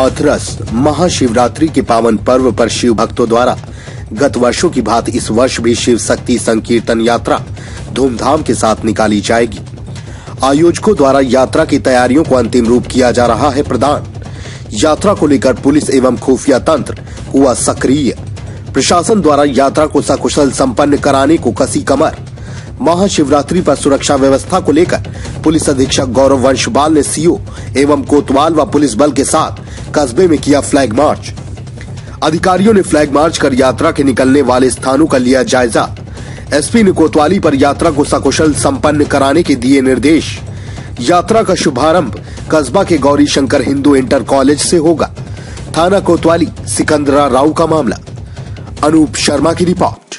हाथरस महाशिवरात्रि के पावन पर्व पर शिव भक्तों द्वारा गत वर्षों की भांति इस वर्ष भी शिव शक्ति संकीर्तन यात्रा धूमधाम के साथ निकाली जाएगी। आयोजकों द्वारा यात्रा की तैयारियों को अंतिम रूप किया जा रहा है प्रदान। यात्रा को लेकर पुलिस एवं खुफिया तंत्र हुआ सक्रिय। प्रशासन द्वारा यात्रा को सकुशल संपन्न कराने को कसी कमर। महाशिवरात्रि पर सुरक्षा व्यवस्था को लेकर पुलिस अधीक्षक गौरव वंशपाल ने सीओ एवं कोतवाल व पुलिस बल के साथ कस्बे में किया फ्लैग मार्च। अधिकारियों ने फ्लैग मार्च कर यात्रा के निकलने वाले स्थानों का लिया जायजा। एसपी ने कोतवाली पर यात्रा को सकुशल संपन्न कराने के दिए निर्देश। यात्रा का शुभारंभ कस्बा के गौरी शंकर हिंदू इंटर कॉलेज से होगा। थाना कोतवाली, सिकंदरा राव का मामला। अनूप शर्मा की रिपोर्ट।